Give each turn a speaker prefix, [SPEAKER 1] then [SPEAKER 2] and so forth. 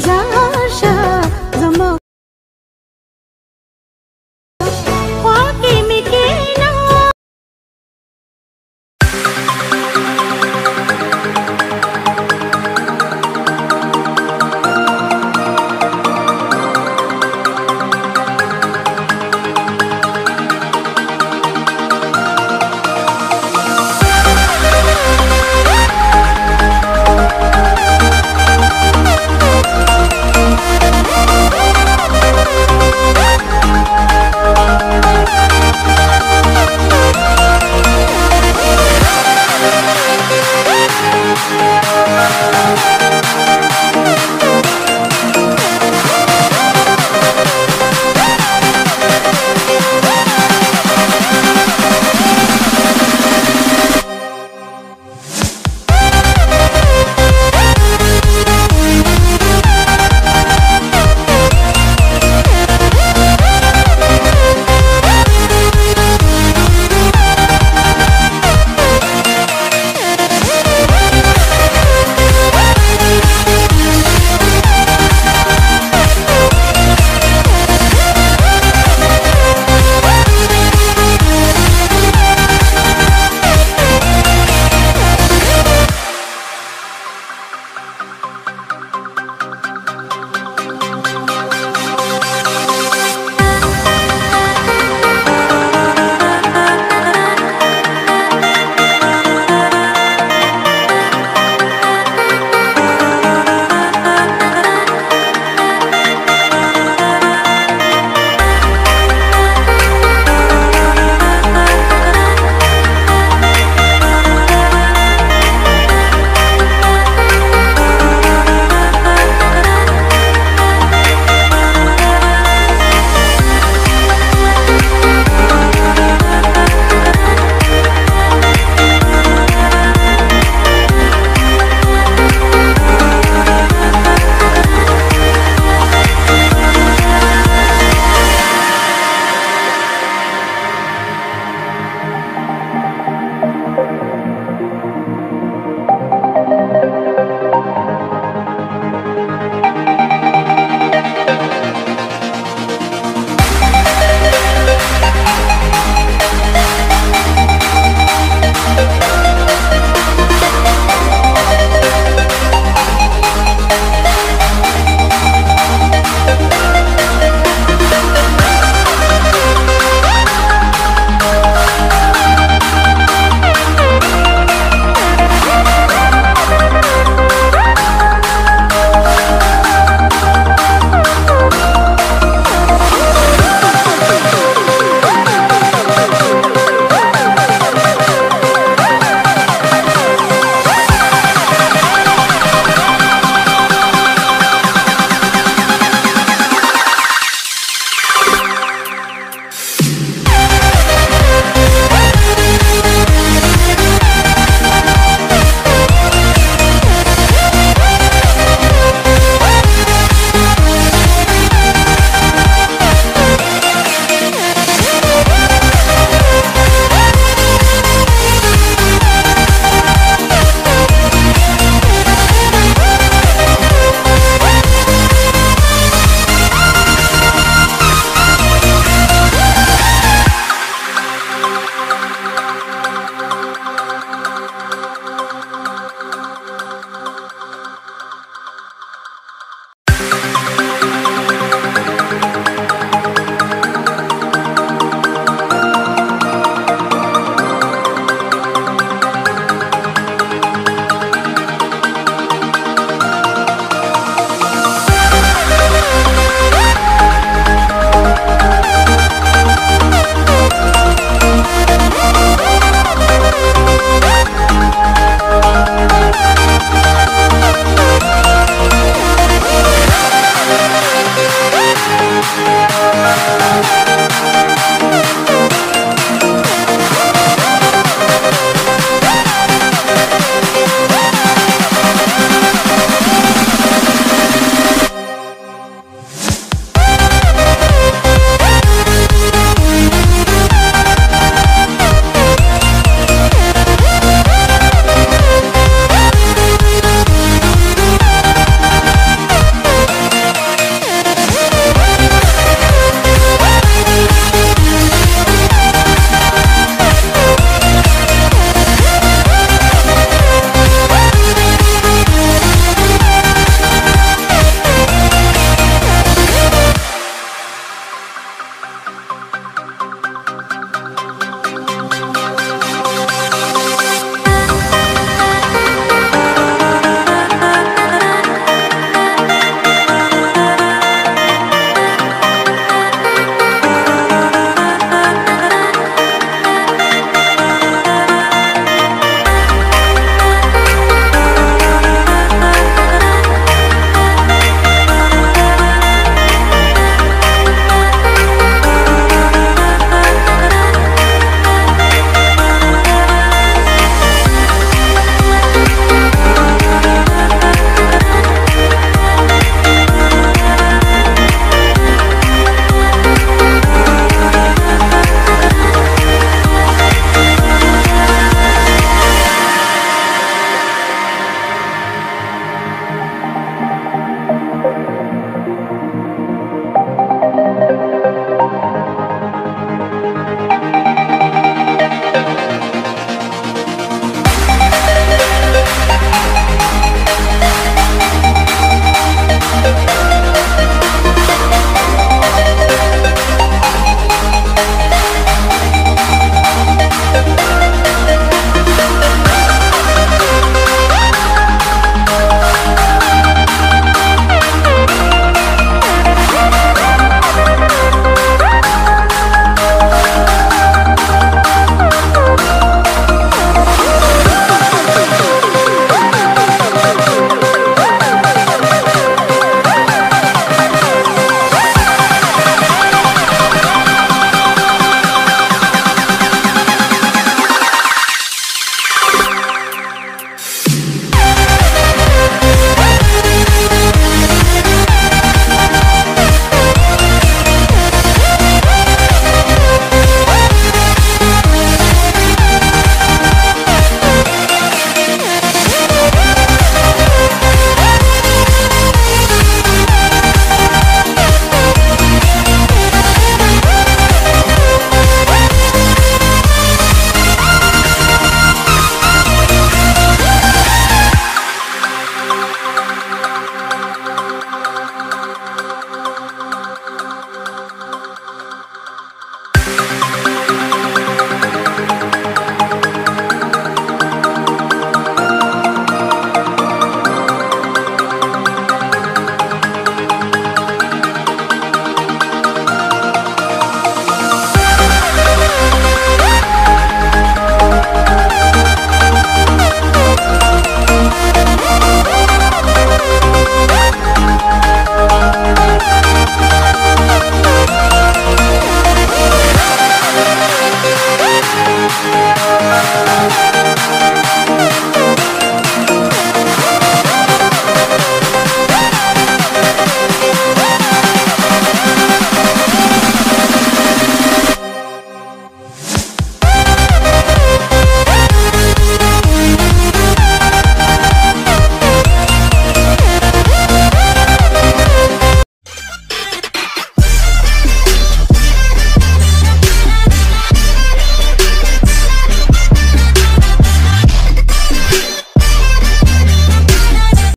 [SPEAKER 1] 家乡。